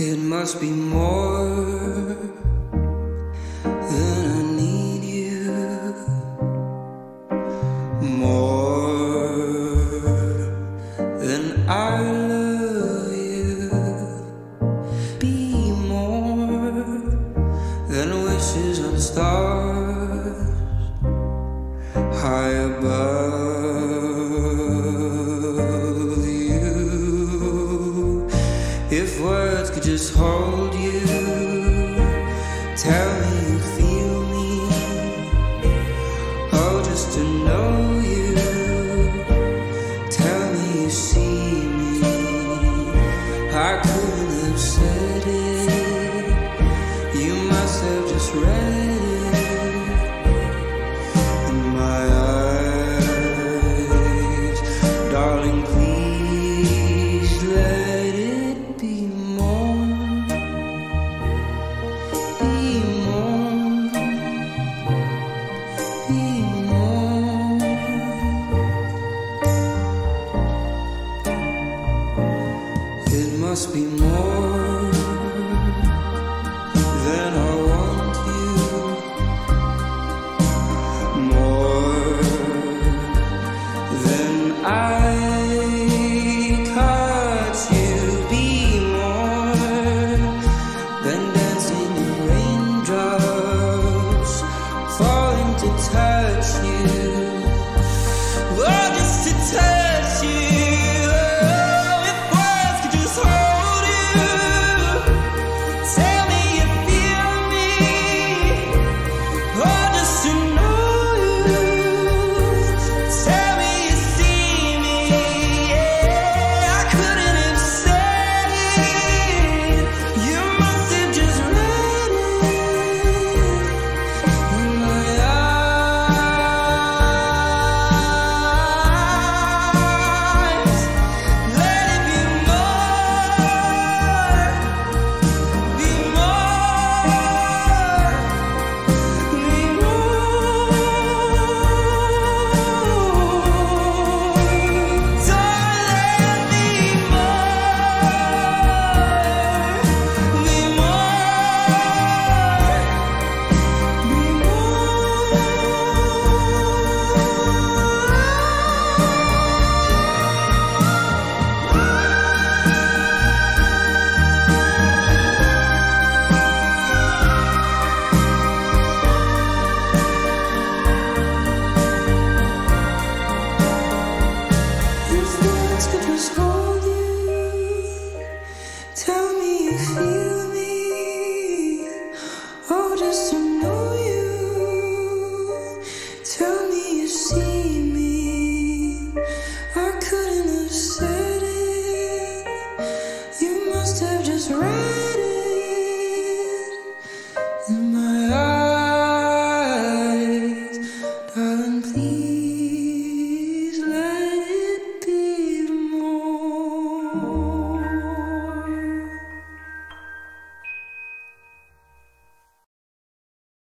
It must be more. If words could just hold you, tell me. must be more. just right.